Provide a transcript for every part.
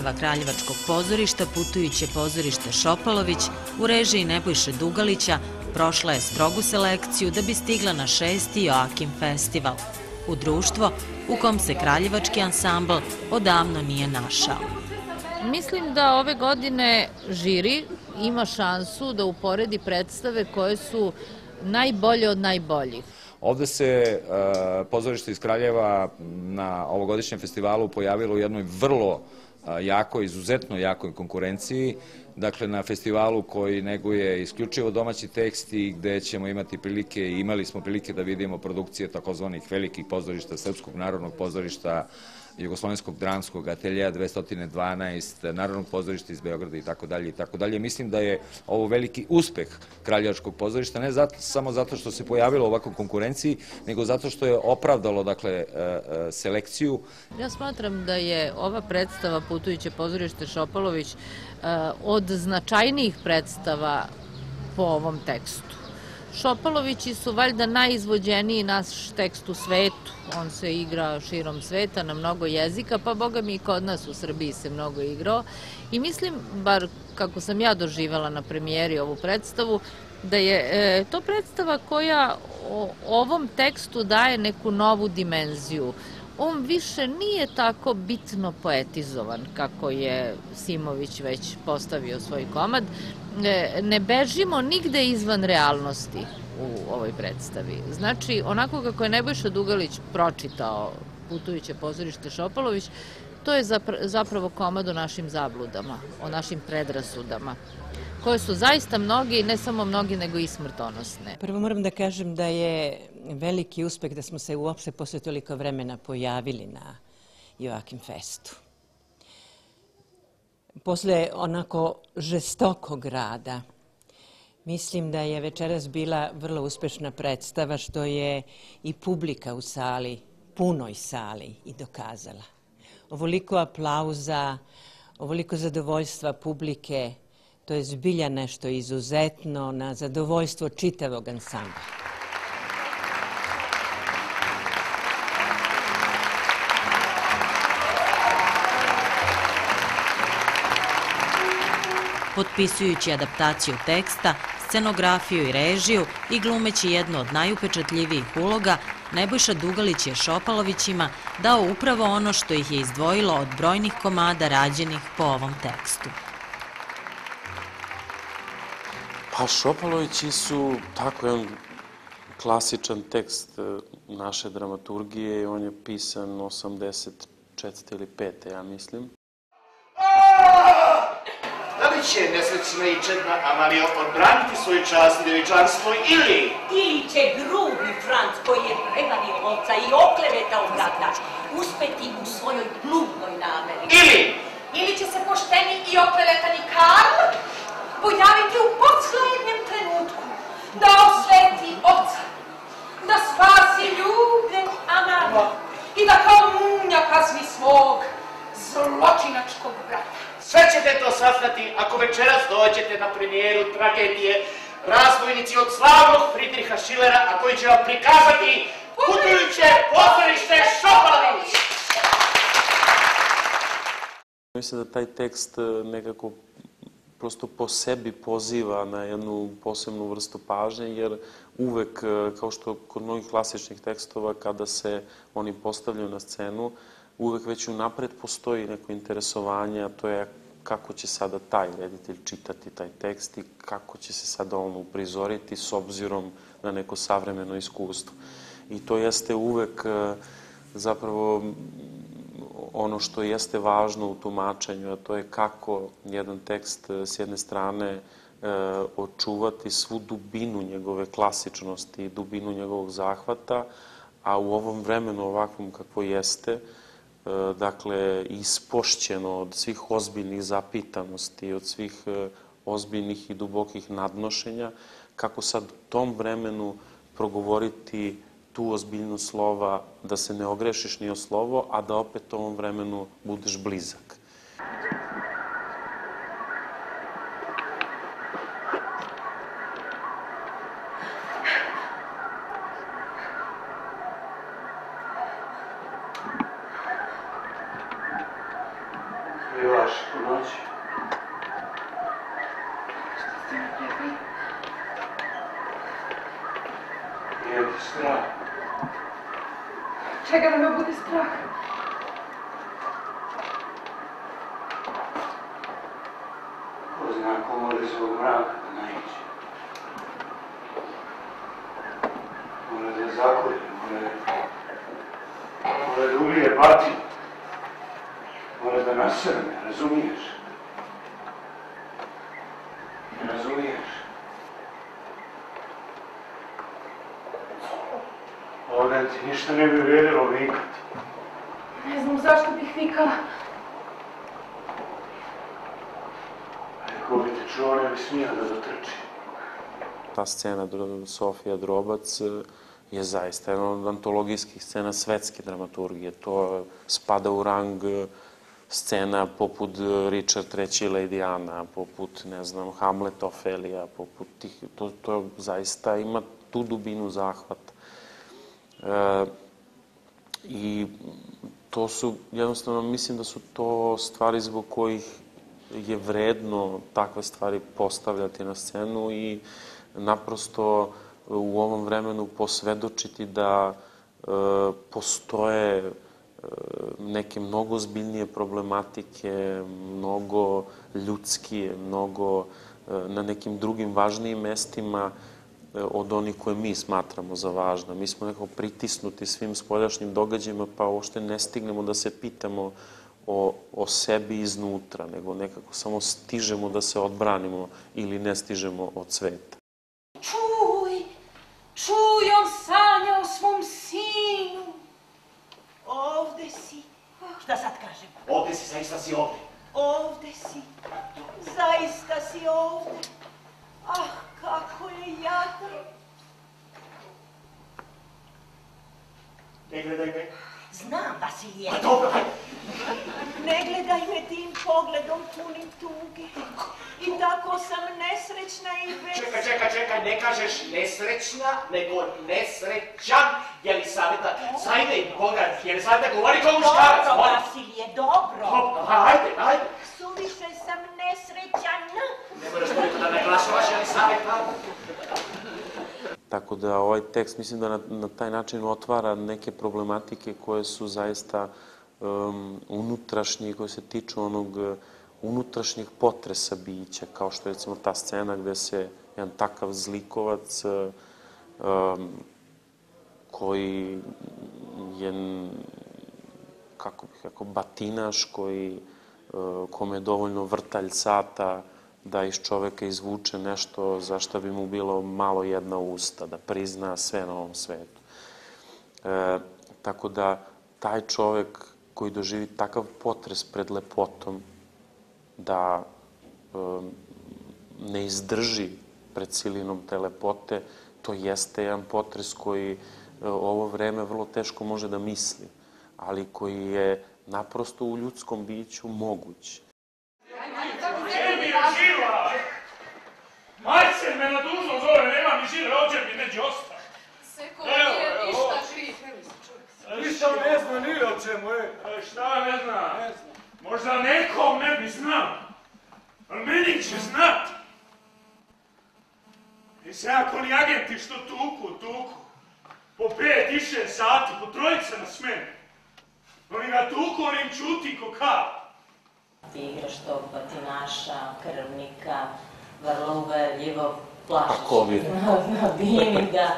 predstava Kraljevačkog pozorišta Putujuće pozorište Šopalović u režiji Nebojše Dugalića prošla je strogu selekciju da bi stigla na šesti Joakim festival, u društvo u kom se Kraljevački ansambl odavno nije našao. Mislim da ove godine žiri ima šansu da uporedi predstave koje su najbolje od najboljih. Ovde se uh, pozorište iz Kraljeva na ovogodišnjem festivalu pojavilo u jednoj vrlo jako, izuzetno jakoj konkurenciji. Dakle, na festivalu koji neguje isključivo domaći tekst i gde ćemo imati prilike i imali smo prilike da vidimo produkcije takozvanih velikih pozorišta, Srpskog narodnog pozorišta, Jugoslovenskog dramskog ateljeja 212, Narodnog pozorišta iz Beograda i tako dalje i tako dalje. Mislim da je ovo veliki uspeh Kraljevačkog pozorišta, ne zato, samo zato što se pojavilo ovakvom konkurenciji, nego zato što je opravdalo dakle, e, e, selekciju. Ja smatram da je ova predstava Putujuće pozorište Šopalović e, od značajnijih predstava po ovom tekstu. Šopalovići su valjda najizvođeniji naš tekst u svetu. On se igra širom sveta na mnogo jezika, pa boga mi i kod nas u Srbiji se mnogo igrao. I mislim, bar kako sam ja doživala na premijeri ovu predstavu, da je e, to predstava koja ovom tekstu daje neku novu dimenziju on više nije tako bitno poetizovan kako je Simović već postavio svoj komad. E, ne bežimo nigde izvan realnosti u ovoj predstavi. Znači, onako kako je Nebojša Dugalić pročitao putujuće pozorište Šopalović, to je zapravo komad o našim zabludama, o našim predrasudama koje su zaista mnogi, ne samo mnogi, nego i smrtonosne. Prvo moram da kažem da je veliki uspeh da smo se uopšte posle toliko vremena pojavili na Joakim festu. Posle onako žestokog rada, mislim da je večeras bila vrlo uspešna predstava što je i publika u sali, punoj sali i dokazala. Ovoliko aplauza, ovoliko zadovoljstva publike, To je zbilja nešto izuzetno na zadovoljstvo čitavog ansambla. Potpisujući adaptaciju teksta, scenografiju i režiju i glumeći jednu od najupečatljivijih uloga, Nebojša Dugalić je Šopalovićima dao upravo ono što ih je izdvojilo od brojnih komada rađenih po ovom tekstu. Pa Šopalovići su tako jedan klasičan tekst e, naše dramaturgije. On je pisan 84. ili 5. ja mislim. Li će nesrećna i čedna Amalija odbraniti svoj čast i devičanstvo ili... Ili će grubi Franc koji je prevario ovca i oklevetao brata uspeti u svojoj bludnoj nameri. Ili... Ili će se pošteni i oklevetani Karl pojaviti u podslednjem trenutku, da osveti oca, da spasi ljubljen Amaliju i da kao munja kazni svog zločinačkog brata. Sve ćete to saznati ako večeras dođete na premijeru tragedije Razbojnici od slavnog Friedricha Schillera, a koji će vam prikazati putujuće pozorište Šopalović. Mislim da taj tekst eh, nekako prosto po sebi poziva na jednu posebnu vrstu pažnje, jer uvek, e, kao što kod mnogih klasičnih tekstova, kada se oni postavljaju na scenu, uvek već unapred postoji neko interesovanje, a to je kako će sada taj reditelj čitati taj tekst i kako će se sada on uprizoriti s obzirom na neko savremeno iskustvo. I to jeste uvek e, zapravo ono što jeste važno u tumačenju, a to je kako jedan tekst e, s jedne strane e, očuvati svu dubinu njegove klasičnosti i dubinu njegovog zahvata, a u ovom vremenu ovakvom kakvo jeste, dakle, ispošćeno od svih ozbiljnih zapitanosti, od svih ozbiljnih i dubokih nadnošenja, kako sad u tom vremenu progovoriti tu ozbiljnost slova, da se ne ogrešiš ni o slovo, a da opet u ovom vremenu budeš blizak. Čega da me bude strah? Ko zna ko može svog mraka da naiđe. Zakolje, mora da... Ubije batin. Mora da nasrne, razumiješ? Ne razumiješ? Ovdje ti ništa ne bi vrijedilo vikati. Ne znam zašto bih vikala. Ko bi te čuo, ne bi smio da dotrči. Ta scena Sofija Drobac je zaista jedna od antologijskih scena svetske dramaturgije. To spada u rang e, scena poput e, Richard III. Lady Anna, poput, ne znam, Hamlet, Ofelija, poput tih, to, to zaista ima tu dubinu zahvata. E, I to su, jednostavno, mislim da su to stvari zbog kojih je vredno takve stvari postavljati na scenu i naprosto u ovom vremenu posvedočiti da e, postoje e, neke mnogo zbiljnije problematike, mnogo ljudskije, mnogo e, na nekim drugim važnijim mestima od onih koje mi smatramo za važne. Mi smo nekako pritisnuti svim spoljašnjim događajima, pa uopšte ne stignemo da se pitamo o, o sebi iznutra, nego nekako samo stižemo da se odbranimo ili ne stižemo od sveta. Čuj, on sanja o svom sinu. Ovde si. Šta sad kažem? Ovde si, zaista si ovde. Ovde si. Zaista si ovde. Ah, kako je jadan. Ne gledaj me. Znam, Vasilije. Pa dobro, hajde. Ne gledaj me tim pogledom punim tuge. I tako sam nesrećna i bez... Čekaj, čekaj, čekaj, ne kažeš nesrećna, nego nesrećan. Jelisaveta, zajde Boga, Jelisaveta, govori kao muškarac, Dobro. Vasilije, dobro. Dobro, Hajde, hajde. Suviše sam nesrećan. Ne moraš toliko da naglašavaš, Jelisaveta. Tako da ovaj tekst mislim da na, na taj način otvara neke problematike koje su zaista um, unutrašnje i koje se tiču onog uh, unutrašnjeg potresa bića, kao što je recimo ta scena gde se jedan takav zlikovac um, koji je kako bih rekao, batinaš koji, uh, kome je dovoljno vrtalj sata da iz čoveka izvuče nešto za što bi mu bilo malo jedna usta, da prizna sve na ovom svetu. E, tako da taj čovek koji doživi takav potres pred lepotom, da um, ne izdrži pred silinom te lepote, to jeste jedan potres koji e, ovo vreme vrlo teško može da misli, ali koji je naprosto u ljudskom biću moguć. Gdje mi je žila? Majce me na dužno zove, nema mi žile, ovdje mi neđe osta. Seko nije ništa kriv. Ništa ne zna ni o čemu, e. Šta ne zna? Možda nekom ne bi znao, ali meni će znat. I se ako ni agenti što tuku, tuku, po pet i šest sati, po trojica na smenu. Oni ga tuku, on im čuti ko kao. Ti igraš tog batinaša, krvnika, vrlo uverljivo, plašiš. Kako vi? Nadimi ga.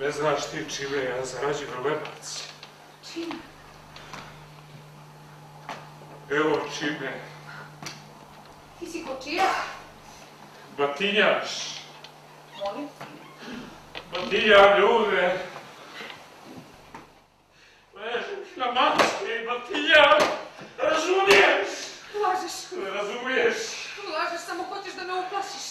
Ne znaš ti čime ja zarađujem lebac. Čim? Evo čime. Ti si kočija? Batinjaš. Molim. Batinjam ljude. Ležim na maski, batinjam. Razumiješ? Lažeš, Ne razumiješ? Lažeš, samo hoćeš da me uplašiš.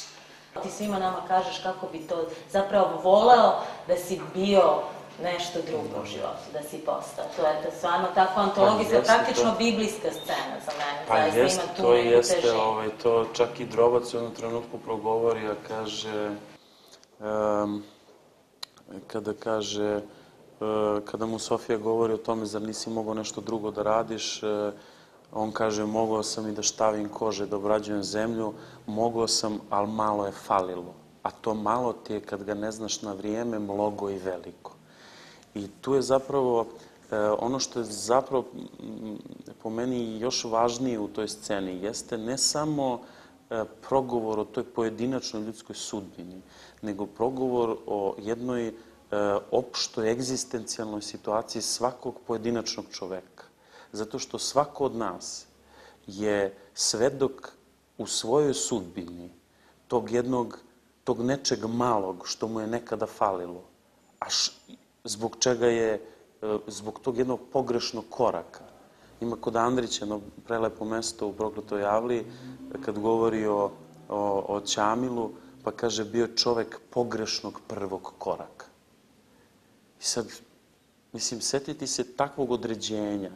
Ti svima nama kažeš kako bi to zapravo voleo da si bio nešto drugo u životu, da si postao. To je to stvarno tako antologijska, jeste praktično to. biblijska scena za mene. Pa Zaista jeste, ima tu to jeste, težinu. ovaj, to čak i Drobac u jednom trenutku progovori, a kaže, um, kada kaže, uh, kada mu Sofija govori o tome, zar nisi mogao nešto drugo da radiš, uh, on kaže, mogao sam i da štavim kože, da obrađujem zemlju, mogao sam, ali malo je falilo. A to malo ti je, kad ga ne znaš na vrijeme, mnogo i veliko. I tu je zapravo ono što je zapravo m, po meni još važnije u toj sceni jeste ne samo e, progovor o toj pojedinačnoj ljudskoj sudbini, nego progovor o jednoj e, opštoj egzistencijalnoj situaciji svakog pojedinačnog čoveka. Zato što svako od nas je svedok u svojoj sudbini tog jednog, tog nečeg malog što mu je nekada falilo, a š, zbog čega je, e, zbog tog jednog pogrešnog koraka. Ima kod Andrića jedno prelepo mesto u Prokletoj javli, kad govori o, o, o Ćamilu, pa kaže bio čovek pogrešnog prvog koraka. I sad, mislim, setiti se takvog određenja,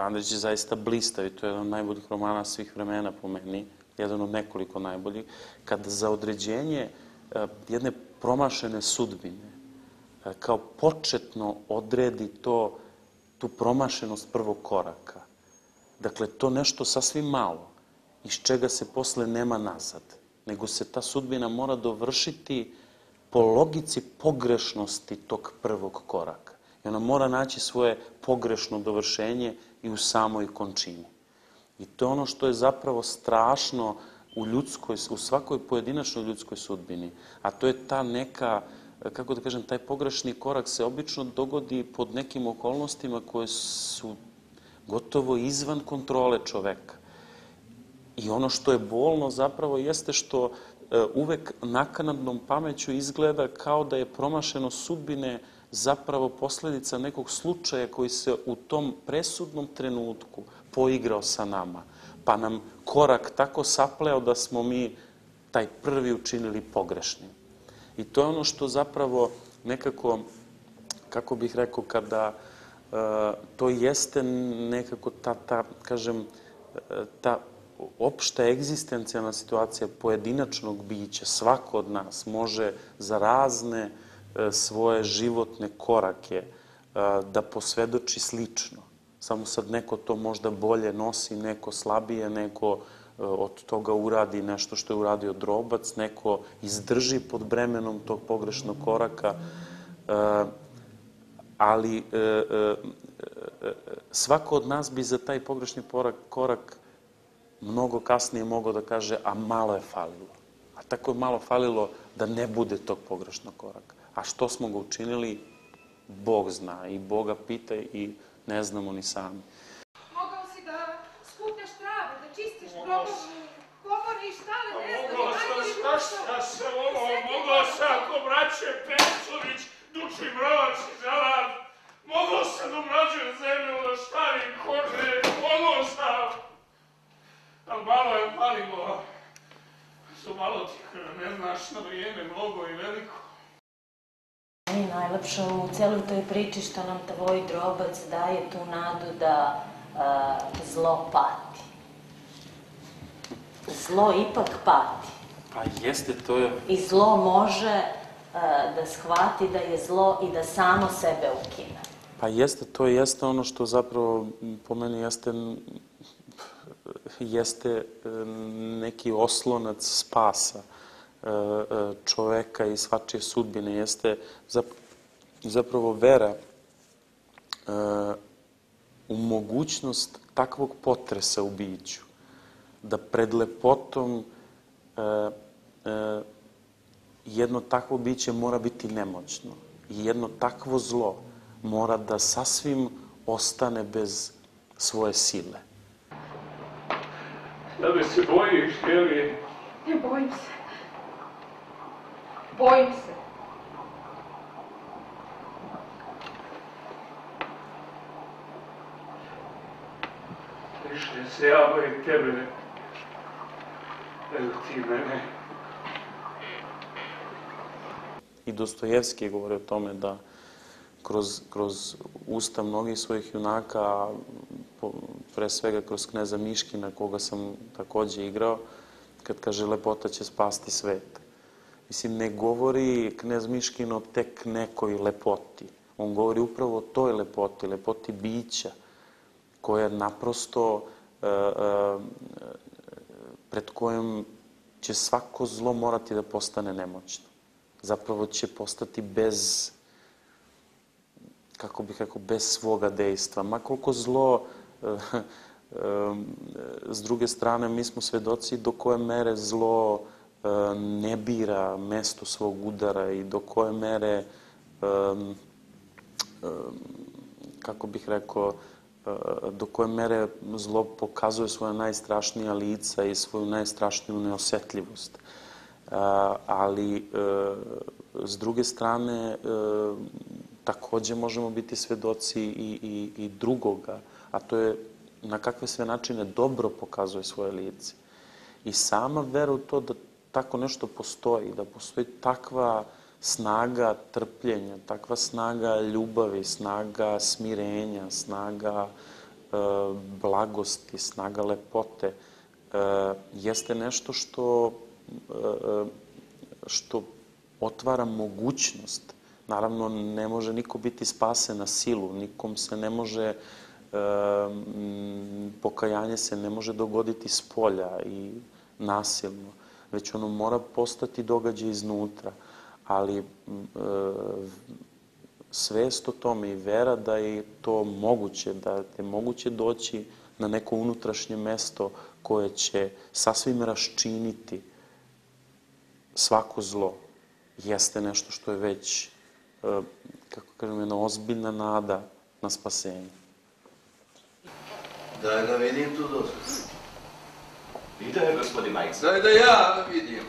Andrić je zaista blistav i to je jedan od najboljih romana svih vremena po meni, jedan od nekoliko najboljih, kada za određenje uh, jedne promašene sudbine uh, kao početno odredi to, tu promašenost prvog koraka. Dakle, to nešto sasvim malo, iz čega se posle nema nazad, nego se ta sudbina mora dovršiti po logici pogrešnosti tog prvog koraka. Ona mora naći svoje pogrešno dovršenje i u samoj končini. I to je ono što je zapravo strašno u ljudskoj, u svakoj pojedinačnoj ljudskoj sudbini. A to je ta neka, kako da kažem, taj pogrešni korak se obično dogodi pod nekim okolnostima koje su gotovo izvan kontrole čoveka. I ono što je bolno zapravo jeste što e, uvek nakanadnom pameću izgleda kao da je promašeno sudbine zapravo posledica nekog slučaja koji se u tom presudnom trenutku poigrao sa nama, pa nam korak tako sapleo da smo mi taj prvi učinili pogrešnim. I to je ono što zapravo nekako, kako bih rekao, kada uh, to jeste nekako ta, ta kažem, e, ta opšta egzistencijalna situacija pojedinačnog bića, svako od nas može za razne E, svoje životne korake, e, da posvedoči slično. Samo sad neko to možda bolje nosi, neko slabije, neko e, od toga uradi nešto što je uradio drobac, neko izdrži pod bremenom tog pogrešnog koraka, ali svako od nas bi za taj pogrešni korak mnogo kasnije mogao da kaže, a malo je falilo. A tako je malo falilo da ne bude tog pogrešnog koraka. A što smo ga učinili, Bog zna i Boga pita i ne znamo ni sami. Mogao si da skupneš trave, da čistiš probu, govoriš stale, ne znam, Mogao sam, šta šta sam ovo, mogao sam ako braće Pencović, Duči Mrovac i Zavar, mogao sam da obrađujem zemlju, da stavim kože, mogao sam. Ali malo je falilo, su malo ti, ne znaš, na vrijeme, mnogo i veliko. Meni najlepše u celoj toj priči što nam tvoj drobac daje tu nadu da a, zlo pati. Zlo ipak pati. Pa jeste, to je... I zlo može a, da shvati da je zlo i da samo sebe ukine. Pa jeste, to jeste ono što zapravo po meni jeste jeste neki oslonac spasa E, e, čoveka i svačije sudbine jeste zapravo vera e, u mogućnost takvog potresa u biću, da pred lepotom jedno takvo biće mora biti nemoćno i jedno takvo zlo mora da sasvim ostane bez svoje sile. Da li se bojiš, Heli? Ne bojim se. Bojim se. Više se ja bojim tebe, nego ti mene. I Dostojevski je govorio o tome da kroz, kroz usta mnogih svojih junaka, pre svega kroz kneza Miškina, koga sam takođe igrao, kad kaže lepota će spasti svet. Mislim, ne govori knez Miškin o tek nekoj lepoti. On govori upravo o toj lepoti, lepoti bića, koja naprosto, e, e, pred kojom će svako zlo morati da postane nemoćno. Zapravo će postati bez kako bih rekao, bez svoga dejstva. Ma koliko zlo, e, s druge strane, mi smo svedoci do koje mere zlo ne bira mesto svog udara i do koje mere, kako bih rekao, do koje mere zlo pokazuje svoja najstrašnija lica i svoju najstrašniju neosetljivost. Ali, s druge strane, takođe možemo biti svedoci i, i, i drugoga, a to je na kakve sve načine dobro pokazuje svoje lice. I sama vera u to da tako nešto postoji, da postoji takva snaga trpljenja, takva snaga ljubavi, snaga smirenja, snaga e, blagosti, snaga lepote, e, jeste nešto što, e, što otvara mogućnost. Naravno, ne može niko biti spasen na silu, nikom se ne može, e, pokajanje se ne može dogoditi s polja i nasilno, već ono mora postati događaj iznutra ali e, svest o tome i vera da je to moguće, da je moguće doći na neko unutrašnje mesto koje će sasvim raščiniti svako zlo, jeste nešto što je već, e, kako kažem, jedna ozbiljna nada na spasenje. Daj da vidim tu dozvu. Ide, gospodin Majks. Daj da ja vidim.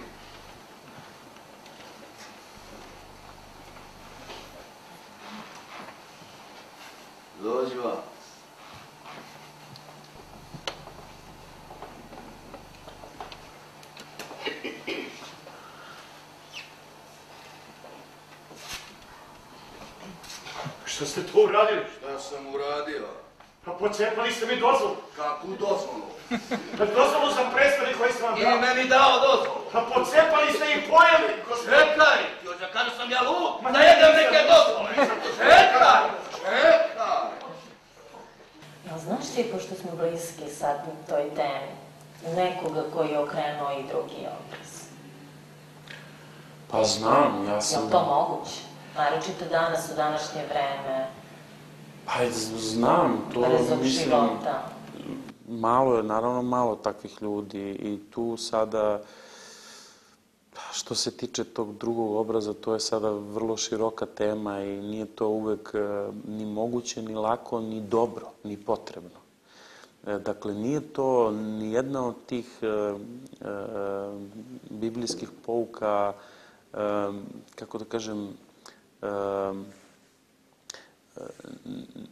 Dođi va. Šta ste to uradili? Šta sam uradio? Pa pocepali ste mi dozvolu. Kakvu dozvolu? Pa dozvolu za predstavnik koji sam vam I dao. meni dao dozvolu. Pa pocepali ste i pojeli. Čekaj, ti hoće kažu sam ja lud, da jedem neke dozvole. Čekaj, čekaj. A znaš ti, pošto smo bliski sad toj temi, nekoga koji je okrenuo i drugi obraz? Pa znam, ja Je sam... li to moguće? Naročito danas, u današnje vreme, Pa znam, to mislim... života. Malo je, naravno malo takvih ljudi i tu sada, što se tiče tog drugog obraza, to je sada vrlo široka tema i nije to uvek e, ni moguće, ni lako, ni dobro, ni potrebno. E, Dakle, nije to ni jedna od tih e, e, biblijskih pouka, e, kako da kažem,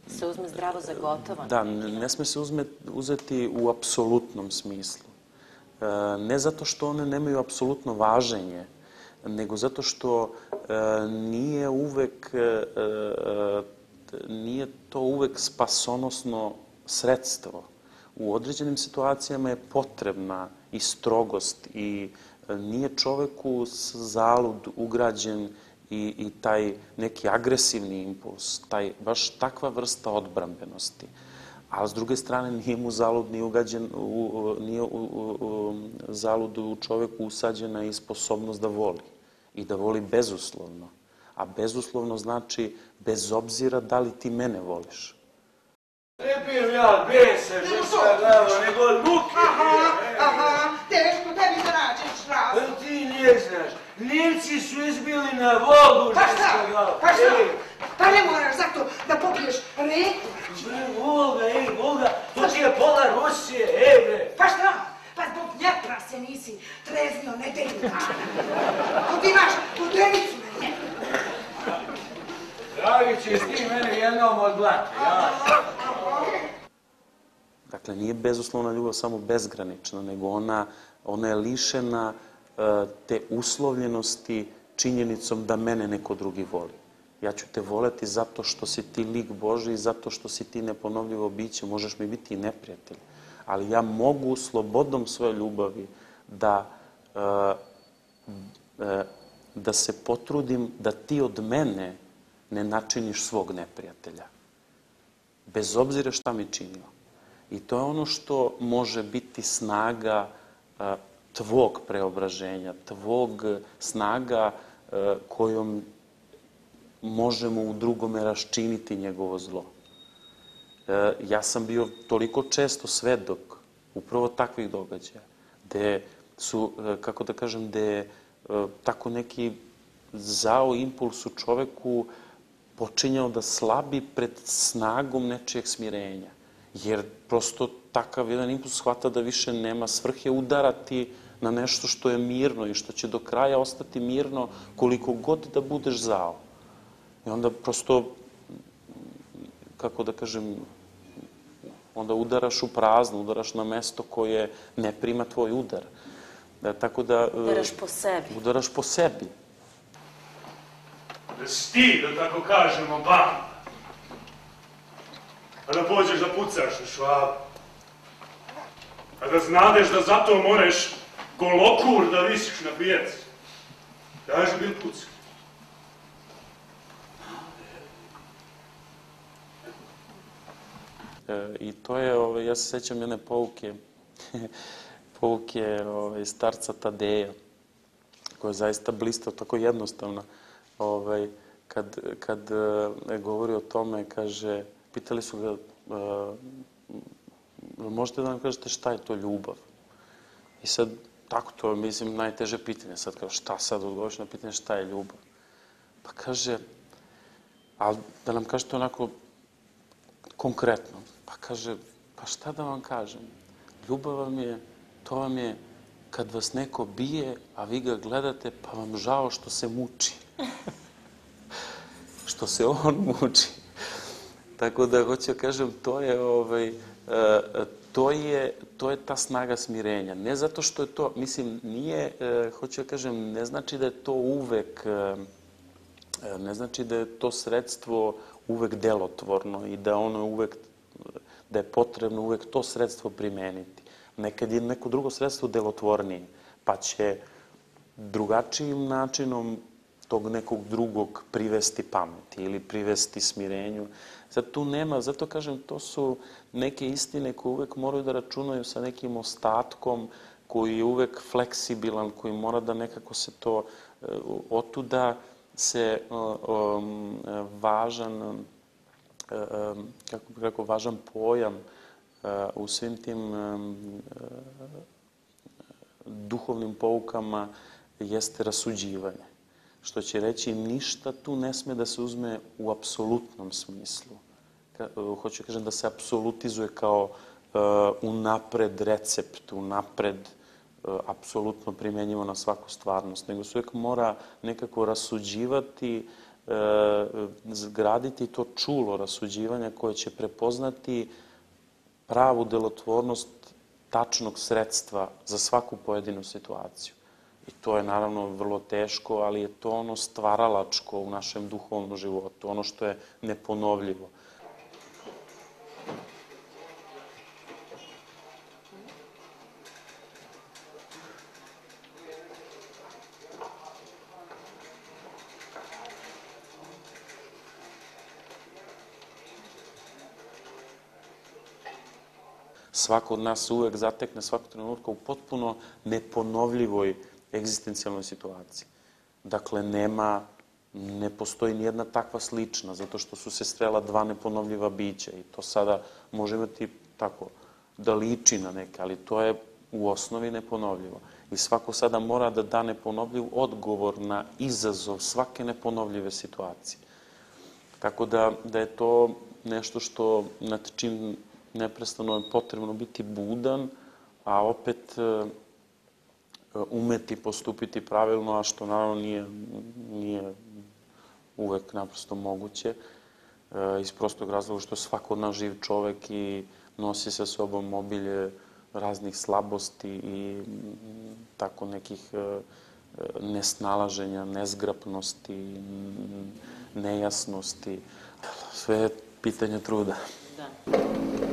Se uzme zdravo za gotovo. Da, ne, sme se uzme, uzeti u apsolutnom smislu. E, ne zato što one nemaju apsolutno važenje, nego zato što e, nije uvek, e, nije to uvek spasonosno sredstvo. U određenim situacijama je potrebna i strogost i nije čoveku zalud ugrađen i, i taj neki agresivni impuls, taj, baš takva vrsta odbrambenosti. A s druge strane, nije mu zalud ni ugađen, u, nije u, u, u, zalud u čoveku usađena i sposobnost da voli. I da voli bezuslovno. A bezuslovno znači bez obzira da li ti mene voliš. Ne pijem ja bese, ženska glava, nego luke Aha, pijem. aha, teško tebi da nađeš razlog. Ti ne znaš, Nemci su izbili na Volgu, Pa šta? Pa šta? Pa ne moraš zato da popiješ reku. bre, Volga, ej, Volga, to ti je pola Rusije, ej bre. Pa šta? Pa zbog njetra se nisi treznio nedelju dana. Ti imaš podrenicu na njemu. Dragi ćeš ti mene jednom odblati, ja. Dakle, nije bezuslovna ljubav samo bezgranična, nego ona, ona je lišena te uslovljenosti činjenicom da mene neko drugi voli. Ja ću te voleti zato što si ti lik Boži i zato što si ti neponovljivo biće. Možeš mi biti i neprijatelj. Ali ja mogu slobodom svoje ljubavi da, e, e, da se potrudim da ti od mene ne načiniš svog neprijatelja. Bez obzira šta mi činio. I to je ono što može biti snaga a, tvog preobraženja, tvog snaga a, kojom možemo u drugome raščiniti njegovo zlo. E, ja sam bio toliko često svedok upravo takvih događaja, gde su, e, kako da kažem, gde e, tako neki zao impuls u čoveku počinjao da slabi pred snagom nečijeg smirenja. Jer prosto takav jedan impuls shvata da više nema svrhe udarati na nešto što je mirno i što će do kraja ostati mirno koliko god da budeš zao. I onda prosto, kako da kažem, onda udaraš u prazno, udaraš na mesto koje ne prima tvoj udar. Da, tako da... e, Udaraš po sebi. Udaraš po sebi. Da si ti, da tako kažemo, bam. A da pođeš da pucaš na švabu. A da znadeš da zato moraš golokur da visiš na pijaci. Daži bil pucka. E, I to je, ovaj, ja se sećam jedne pouke, pouke ovaj, starca Tadeja, koja je zaista blista, tako jednostavna. Ovaj, kad, kad e, govori o tome, kaže, pitali su ga, e, možete da nam kažete šta je to ljubav? I sad, tako to je, mislim, najteže pitanje. Sad kao, šta sad odgovoriš na pitanje šta je ljubav? Pa kaže, ali da nam kažete onako konkretno. Pa kaže, pa šta da vam kažem? Ljubav vam je, to vam je kad vas neko bije, a vi ga gledate, pa vam žao što se muči. što se on muči. Tako da, hoću da kažem, to je, ovaj, e, to je, to je ta snaga smirenja. Ne zato što je to, mislim, nije, e, hoću da kažem, ne znači da je to uvek, e, ne znači da je to sredstvo uvek delotvorno i da ono uvek, da je potrebno uvek to sredstvo primeniti. Nekad je neko drugo sredstvo delotvornije, pa će drugačijim načinom tog nekog drugog privesti pameti ili privesti smirenju. Zato tu nema, zato kažem, to su neke istine koje uvek moraju da računaju sa nekim ostatkom koji je uvek fleksibilan, koji mora da nekako se to, e, otuda se um, važan, kako bih rekao, važan pojam u svim tim duhovnim poukama jeste rasuđivanje. Što će reći, ništa tu ne sme da se uzme u apsolutnom smislu. Hoću kažem da se apsolutizuje kao unapred recept, unapred apsolutno primenjivo na svaku stvarnost, nego se uvijek mora nekako rasuđivati, zgraditi to čulo rasuđivanja koje će prepoznati pravu delotvornost tačnog sredstva za svaku pojedinu situaciju. I to je naravno vrlo teško, ali je to ono stvaralačko u našem duhovnom životu, ono što je neponovljivo. svako od nas uvek zatekne svakog trenutka u potpuno neponovljivoj egzistencijalnoj situaciji. Dakle, nema, ne postoji nijedna takva slična, zato što su se strela dva neponovljiva bića i to sada može imati tako da liči na neke, ali to je u osnovi neponovljivo. I svako sada mora da da neponovljiv odgovor na izazov svake neponovljive situacije. Tako da, da je to nešto što nad čim neprestano je potrebno biti budan, a opet umeti postupiti pravilno, a što naravno nije, nije uvek naprosto moguće, e, iz prostog razloga što svako od nas živ čovek i nosi sa sobom mobilje raznih slabosti i tako nekih e, nesnalaženja, nezgrapnosti, nejasnosti. Sve je pitanje truda. Da.